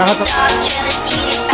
Nakaka-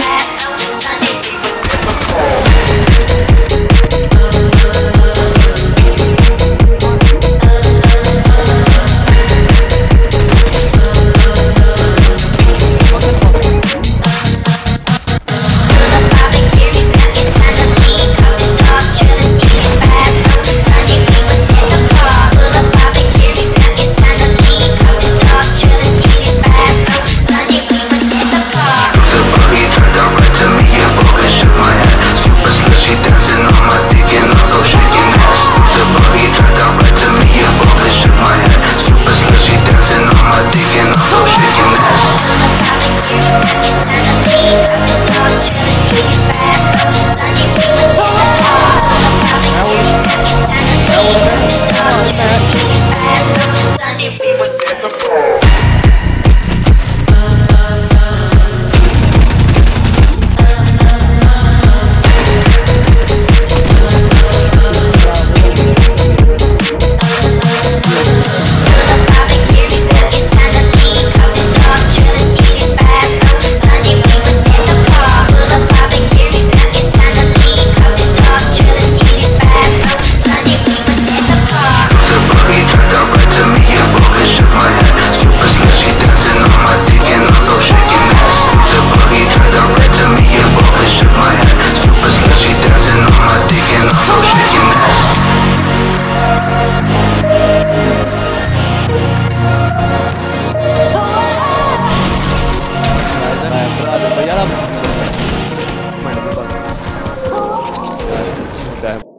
time.